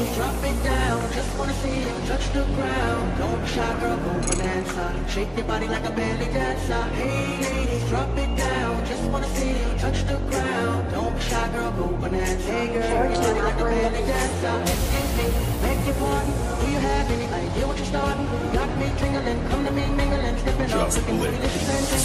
ladies, drop it down. Just wanna see you touch the ground. Don't be shy, girl, go Bananza. Shake your body like a belly dancer. Hey, ladies, drop it down. Just wanna see you touch the ground. Don't be shy, girl, go Bananza. Hey, girl, shake your body like a belly dancer. Excuse me, beg your pardon. Do you have any idea what you're starting? Got me tingling, come to me mingling, stepping up, Just looking lit.